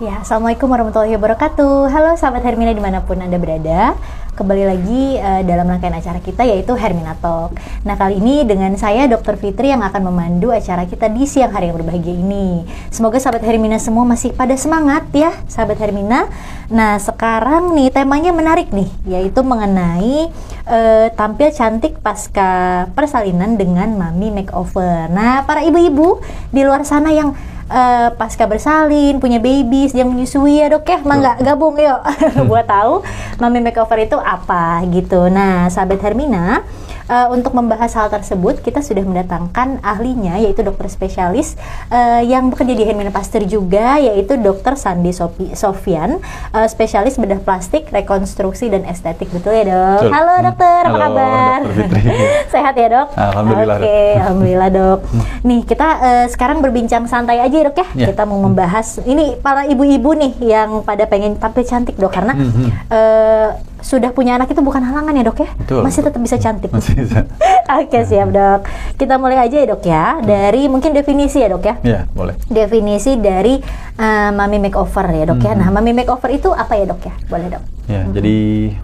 Ya, Assalamualaikum warahmatullahi wabarakatuh. Halo sahabat Hermina di mana pun Anda berada. Kembali lagi uh, dalam rangkaian acara kita yaitu Hermina Talk. Nah, kali ini dengan saya Dr. Fitri yang akan memandu acara kita di siang hari yang berbahagia ini. Semoga sahabat Hermina semua masih pada semangat ya, sahabat Hermina. Nah, sekarang nih temanya menarik nih, yaitu mengenai uh, tampil cantik pasca persalinan dengan Mami Makeover. Nah, para ibu-ibu di luar sana yang uh, pasca bersalin, punya babies, yang menyusui ya dok ya, mangga gabung yuk. Buat tahu mami makeover itu apa gitu. Nah, sahabat Hermina, uh, untuk membahas hal tersebut kita sudah mendatangkan ahlinya yaitu dokter spesialis uh, yang bekerja di Hermina Pasteur juga yaitu dokter Sandi Sofi Sofian uh, spesialis bedah plastik, rekonstruksi dan estetik betul ya dok. Betul. Halo dokter, Halo, apa kabar? Dokter Sehat ya dok? Alhamdulillah. Oke, okay, alhamdulillah dok. Nih kita uh, sekarang berbincang santai aja dok ya. Yeah. Kita mau membahas ini para ibu-ibu nih yang pada pengen tampil cantik dok karena mm -hmm. uh, sudah punya anak itu bukan halangan ya dok ya? Betul. Masih tetap bisa cantik. Masih bisa. Oke siap dok. Kita mulai aja ya dok ya dari mungkin definisi ya dok ya? Iya boleh. Definisi dari uh, mami makeover ya dok ya. hmm. ya. Nah mami makeover itu apa ya dok ya? Boleh dok. Ya, hmm. jadi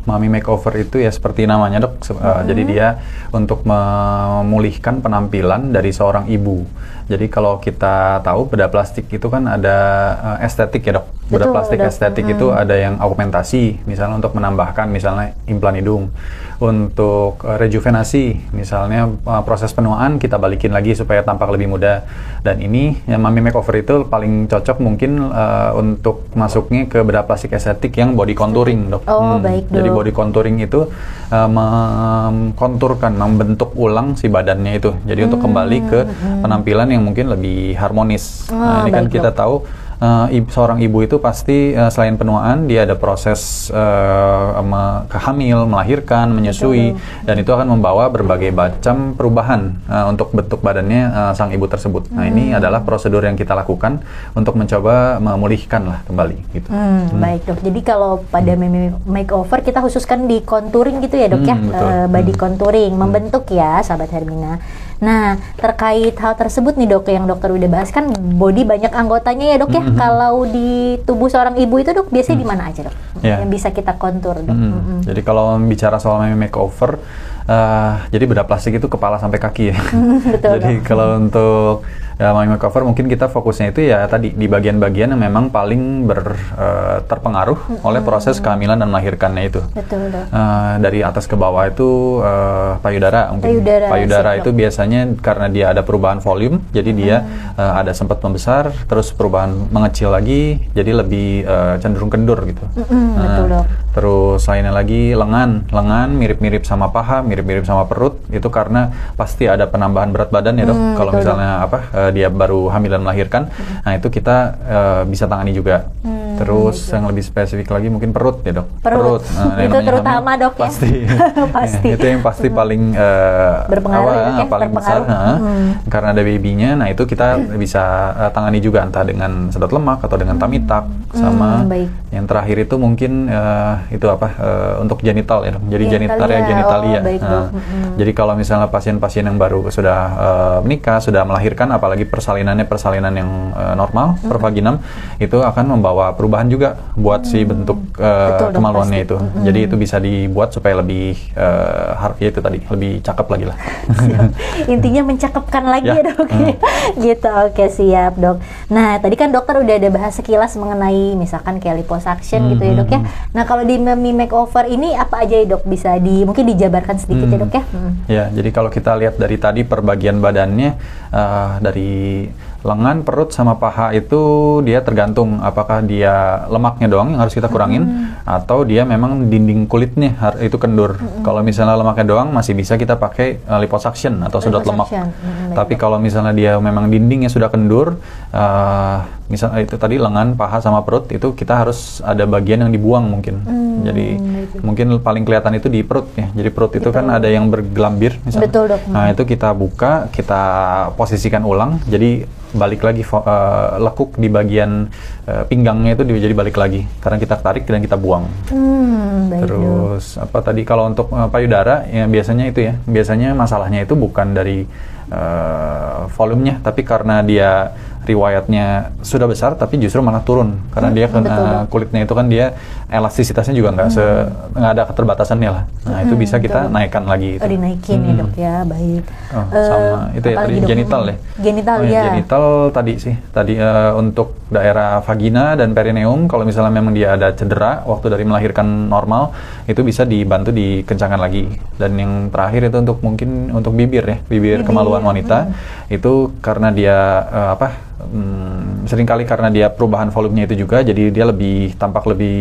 mami makeover itu ya seperti namanya dok. Uh, Jadi dia untuk memulihkan penampilan dari seorang ibu. Jadi kalau kita tahu bedah plastik itu kan ada uh, estetik ya dok. Bedah plastik dok. estetik hmm. itu ada yang augmentasi, misalnya untuk menambahkan misalnya implan hidung untuk uh, rejuvenasi misalnya uh, proses penuaan kita balikin lagi supaya tampak lebih muda dan ini yang mami makeover itu paling cocok mungkin uh, untuk masuknya ke bedah plastik estetik yang body contouring dok oh hmm, baik dok jadi body contouring itu uh, mengkonturkan membentuk ulang si badannya itu jadi hmm, untuk kembali ke hmm. penampilan yang mungkin lebih harmonis oh, nah ini kan kita dok. tahu uh, ibu, seorang ibu itu pasti uh, selain penuaan dia ada proses uh, me kehamil, melahirkan, menyusui Betul. dan itu akan membawa berbagai macam perubahan uh, untuk bentuk badannya uh, sang ibu tersebut. Hmm. Nah ini hmm. adalah prosedur yang kita lakukan untuk mencoba memulihkan lah kembali gitu. Hmm, hmm. Baik dok. Jadi kalau pada hmm. makeover kita khususkan di contouring gitu ya dok ya? hmm, ya, uh, body hmm. contouring, membentuk ya sahabat Hermina. Nah, terkait hal tersebut nih dok, yang dokter udah bahas kan body banyak anggotanya ya dok ya. Mm-hmm. Kalau di tubuh seorang ibu itu dok, biasanya mm. di mana aja dok? Yeah. Yang bisa kita kontur dok. Mm-hmm. Mm-hmm. Jadi kalau bicara soal makeover, uh, jadi bedah plastik itu kepala sampai kaki ya. Betul, jadi kalau untuk ya, mami makeover mungkin kita fokusnya itu ya tadi di bagian-bagian yang memang paling ber uh, terpengaruh hmm. oleh proses kehamilan dan melahirkannya itu. Betul, uh, dari atas ke bawah itu uh, payudara mungkin. Payudara, payudara itu biasanya karena dia ada perubahan volume, jadi hmm. dia uh, ada sempat membesar, terus perubahan mengecil lagi, jadi lebih uh, cenderung kendur gitu. Hmm, uh, betul, dok. Terus lainnya lagi lengan, lengan mirip-mirip sama paha, mirip-mirip sama perut, itu karena pasti ada penambahan berat badan ya dok. Hmm, Kalau misalnya dok. apa uh, dia baru hamil dan melahirkan, hmm. nah itu kita uh, bisa tangani juga. Hmm. Terus gitu. yang lebih spesifik lagi mungkin perut ya dok. Perut. perut. Nah, itu terutama hamil, dok ya. Pasti. pasti. ya, itu yang pasti hmm. paling uh, berpengaruh awal, ya, paling besar. Nah, hmm. Karena ada babynya, nah itu kita hmm. bisa uh, tangani juga entah dengan sedot lemak atau dengan tamitak hmm. sama hmm, baik. yang terakhir itu mungkin uh, itu apa uh, untuk genital ya dok. Jadi genital ya genitalia. Oh, baik, nah, hmm. Jadi kalau misalnya pasien-pasien yang baru sudah uh, menikah, sudah melahirkan, apalagi persalinannya persalinan yang uh, normal, hmm. pervaginam, itu akan membawa perubahan juga buat hmm. si bentuk uh, Betul, kemaluannya itu. Hmm. Jadi itu bisa dibuat supaya lebih uh, harfiah itu tadi lebih cakep lagi lah. Intinya mencakepkan lagi ya, ya dok. Hmm. gitu oke siap dok. Nah tadi kan dokter udah ada bahas sekilas mengenai misalkan kayak liposuction hmm. gitu ya dok ya. Hmm. Nah kalau di Mami Makeover ini apa aja ya dok bisa di mungkin dijabarkan sedikit ya, hmm. ya dok ya. Hmm. Ya jadi kalau kita lihat dari tadi perbagian badannya uh, dari lengan, perut sama paha itu dia tergantung apakah dia lemaknya doang yang harus kita kurangin hmm. atau dia memang dinding kulitnya itu kendur. Hmm. Kalau misalnya lemaknya doang masih bisa kita pakai uh, liposuction atau sedot lemak. Hmm, Tapi kalau misalnya dia memang dindingnya sudah kendur, uh, misalnya itu tadi lengan, paha sama perut itu kita harus ada bagian yang dibuang mungkin. Hmm. Jadi mungkin paling kelihatan itu di perut ya. Jadi perut itu kan ada yang bergelambir misalnya. Betul, dok. Nah, itu kita buka, kita posisikan ulang. Jadi balik lagi uh, lekuk di bagian uh, pinggangnya itu jadi balik lagi. Karena kita tarik dan kita buang. Hmm, Terus apa tadi kalau untuk uh, payudara ya biasanya itu ya. Biasanya masalahnya itu bukan dari uh, volumenya tapi karena dia riwayatnya sudah besar tapi justru malah turun karena dia kan betul, kulitnya itu kan dia elastisitasnya juga nggak se nggak ada keterbatasannya lah. Nah itu Hmm, bisa kita betul. naikkan lagi. Oh, itu. dinaikin ya Hmm. dok ya, baik. Oh, Eh, sama itu ya tadi Dok? genital ya. Genital Oh, ya. Genital tadi sih. Tadi eh, untuk daerah vagina dan perineum kalau misalnya memang dia ada cedera waktu dari melahirkan normal itu bisa dibantu dikencangkan lagi. Dan yang terakhir itu untuk mungkin untuk bibir ya, bibir, Bibir, kemaluan hmm. Itu karena dia eh, apa? Hmm, sering kali karena dia perubahan volumenya itu juga jadi dia lebih tampak lebih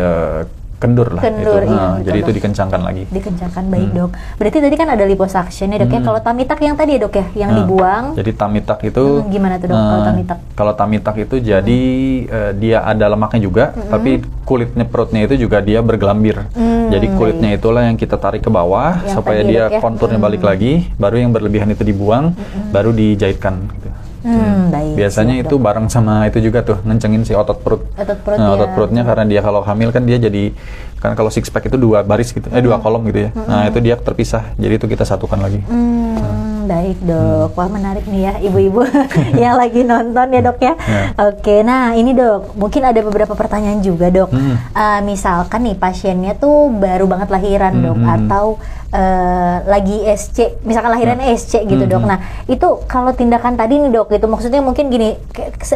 eh, kendur lah Kendur, itu. iya, Nah, betul, jadi itu Dok. dikencangkan lagi. Dikencangkan baik dok. Berarti tadi kan ada liposuction ya dok ya. Hmm. Kalau tamitak yang tadi ya dok ya, yang Nah, dibuang. Jadi tamitak itu Hmm, gimana tuh, Dok, kalau eh, tamitak? Kalau tamitak itu jadi eh, dia ada lemaknya juga, tapi kulitnya perutnya itu juga dia bergelambir. Hmm, jadi kulitnya itulah yang kita tarik ke bawah Yang supaya tadi, dia ya. konturnya balik Hmm. lagi, baru yang berlebihan itu dibuang, baru dijahitkan. Gitu. Hmm, baik. Biasanya siap, itu Dok. bareng sama itu juga tuh ngencengin si otot perut. Otot perut Nah, ya. otot perutnya karena dia kalau hamil kan dia jadi kan kalau six pack itu dua baris gitu, eh dua kolom gitu ya. Nah itu dia terpisah, jadi itu kita satukan lagi. Hmm, baik dok. Wah menarik nih ya ibu-ibu yang lagi nonton ya dok ya. Ya. Oke, nah ini dok, mungkin ada beberapa pertanyaan juga dok. Hmm. Eh, misalkan nih pasiennya tuh baru banget lahiran dok, Hmm. atau eh, lagi SC, misalkan lahirannya Ya. SC gitu dok. Hmm. Nah itu kalau tindakan tadi nih dok, itu maksudnya mungkin gini,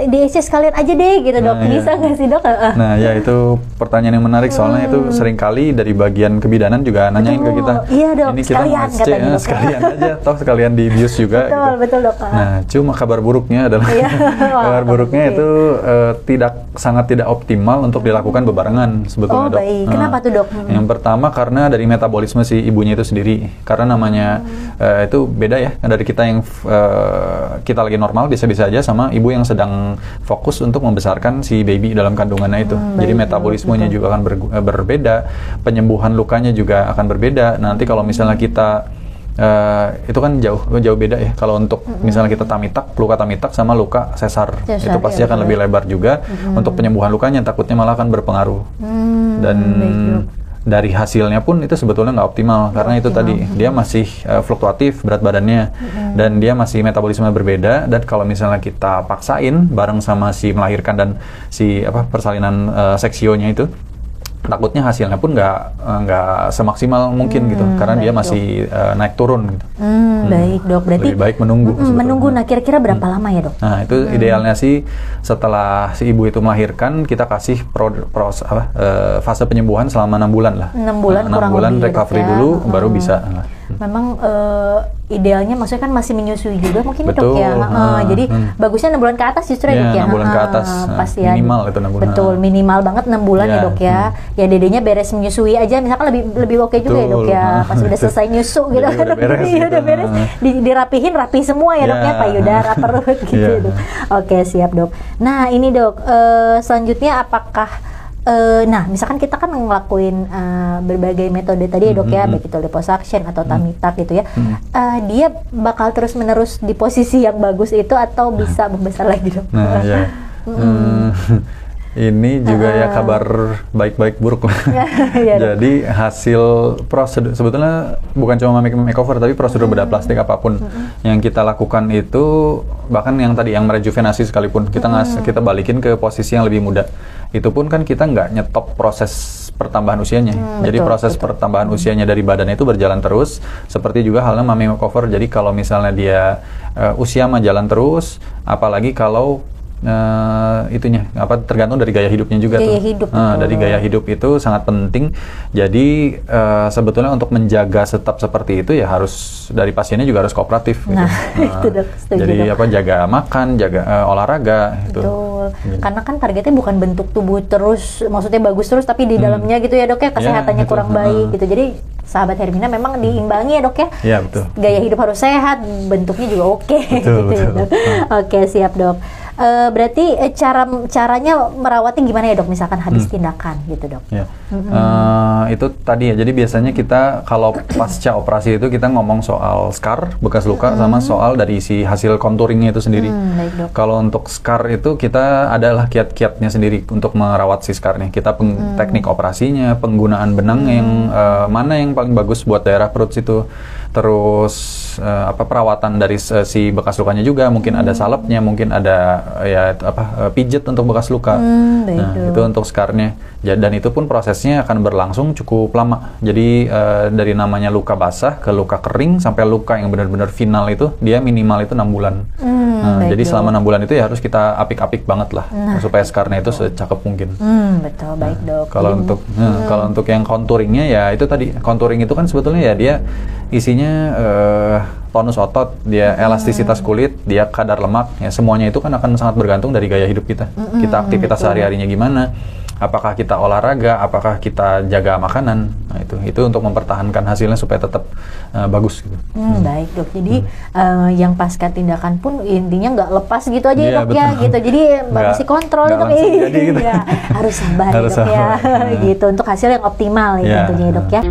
di SC sekalian aja deh gitu dok. Nah, iya. Bisa nggak sih dok? Nah, ya itu pertanyaan yang menarik soalnya itu sering kali dari bagian kebidanan juga nanyain ke Betul. kita. Iya, Dok. Ini kita Sekalian SC, katanya, eh, Dok. sekalian aja, toh sekalian di bius juga. Betul, gitu. betul, Dok. Nah, cuma kabar buruknya adalah Iya. Kabar buruknya itu eh, tidak sangat tidak optimal untuk dilakukan bebarengan sebetulnya Oh, dok. baik. Nah, Kenapa tuh, Dok? Hmm. Yang pertama karena dari metabolisme si ibunya itu sendiri. Karena namanya eh, itu beda ya dari kita yang eh, kita lagi normal bisa-bisa aja sama ibu yang sedang fokus untuk membesarkan si baby dalam kandungannya itu. Hmm, Jadi baik, metabolismenya juga akan bergu- eh, berbeda, penyembuhan lukanya juga akan berbeda. Nanti kalau misalnya kita eh, itu kan jauh jauh beda ya. Kalau untuk misalnya kita tamitak, luka tamitak sama luka sesar, Sesar, itu pasti iya, akan benar. lebih lebar juga. Untuk penyembuhan lukanya takutnya malah akan berpengaruh. Hmm, Dan baik. Dari hasilnya pun itu sebetulnya nggak optimal karena itu tadi dia masih eh, fluktuatif berat badannya dan dia masih metabolisme berbeda dan kalau misalnya kita paksain bareng sama si melahirkan dan si apa persalinan eh, seksionya itu takutnya hasilnya pun nggak eh, nggak semaksimal mungkin gitu karena dia baik, Dok. masih eh, naik turun gitu. Hmm, baik dok. Berarti Lebih baik menunggu Mm, sebetulnya. menunggu. Nah kira-kira berapa lama ya dok? Nah, itu idealnya sih setelah si ibu itu melahirkan kita kasih pro, pros- apa, eh, fase penyembuhan selama enam bulan lah. Enam bulan Nah, enam kurang bulan lebih ya, Dok, recovery ya. dulu Hmm. baru bisa. Nah, Memang eh, idealnya maksudnya kan masih menyusui juga mungkin ya, dok Betul, ya. Heeh, ah, jadi hmm. bagusnya enam bulan ke atas justru ya Iya, dok ya. enam bulan ke atas. Nah, pas ya. minimal itu enam bulan. Betul minimal banget enam bulan ya Iya, dok ya. Ya dedenya beres menyusui aja misalkan lebih lebih oke juga ya dok Betul, ya. Pas udah itu. selesai nyusu gitu kan. udah beres gitu, udah beres. ah. Di- dirapihin rapi semua ya dok ya payudara perut gitu ya, dok. Oke siap dok. Nah ini dok eh, selanjutnya apakah eh, nah misalkan kita kan ngelakuin eh, berbagai metode tadi ya dok ya Mhm. baik itu liposuction atau tamitak gitu ya Mhm. Eh, dia bakal terus menerus di posisi yang bagus itu atau bisa membesar lagi dok? Nah, ya. Hmm, ini juga ya kabar baik-baik buruk lah. Iya, dok. Jadi hasil prosedur sebetulnya bukan cuma make makeover tapi prosedur bedah plastik apa pun yang kita lakukan itu bahkan yang tadi yang merejuvenasi sekalipun kita ngas kita balikin ke posisi yang lebih muda. Itu pun kan kita nggak nyetop proses pertambahan usianya. Hmm, Jadi betul, proses betul. pertambahan usianya dari badan itu berjalan terus. Seperti juga halnya mami makeover. Jadi kalau misalnya dia eh, usia mah jalan terus, apalagi kalau eh, itunya apa tergantung dari gaya hidupnya juga Gaya tuh. hidup, betul. dari gaya hidup itu sangat penting. Jadi eh, sebetulnya untuk menjaga tetap seperti itu ya harus dari pasiennya juga harus kooperatif. gitu. Nah, Eh, itu, Dok. Setuju, Jadi Dok. apa jaga makan, jaga eh, olahraga gitu. Betul. Jadi- Karena kan targetnya bukan bentuk tubuh terus, maksudnya bagus terus, tapi di dalamnya gitu ya dok ya kesehatannya betul. kurang baik Hmm. gitu. Jadi sahabat Hermina memang diimbangi ya dok ya. Iya, betul. Gaya hidup harus sehat, bentuknya juga oke. Betul, gitu ya, betul. Dok. Oke siap dok. Eh, berarti eh, cara caranya merawatnya gimana ya dok? Misalkan habis Hmm. tindakan gitu dok. Ya, Eh, itu tadi ya. Jadi biasanya kita kalau pasca operasi itu kita ngomong soal scar bekas luka sama soal dari si hasil contouringnya itu sendiri. Hmm, baik dok. Kalau untuk scar itu kita adalah kiat-kiatnya sendiri untuk merawat si scarnya. Kita peng- Hmm. teknik operasinya, penggunaan benang yang eh, mana yang paling bagus buat daerah perut situ. Terus eh, apa perawatan dari s- si bekas lukanya juga, mungkin ada salepnya, mungkin ada eh, ya itu apa eh, pijet untuk bekas luka. Hmm, nah, Dok. itu untuk scarnya. Ja- Dan itu pun prosesnya akan berlangsung cukup lama. Jadi eh, dari namanya luka basah ke luka kering sampai luka yang benar-benar final itu dia minimal itu enam bulan. Hmm, Nah, jadi selama enam bulan itu ya harus kita apik-apik banget lah supaya scarnya itu secakep mungkin. Hmm, betul, baik dok. Kalau untuk nah, kalau untuk yang contouringnya ya itu tadi contouring itu kan sebetulnya ya dia isinya eh, tonus otot, dia elastisitas kulit, dia kadar lemak, ya semuanya itu kan akan sangat bergantung dari gaya hidup kita. kita aktivitas sehari-harinya gimana? Apakah kita olahraga? Apakah kita jaga makanan? Nah itu itu untuk mempertahankan hasilnya supaya tetap eh, bagus. Gitu. Hmm, baik dok. Jadi eh, yang pasca tindakan pun intinya nggak lepas gitu aja ya Iya, dok ya, gitu. Jadi mbak mesti kontrol dok. langsung jadi gitu. Iya, harus sabar ya Harus dok ya, sabar. gitu untuk hasil yang optimal ya Iya. tentunya ya dok ya.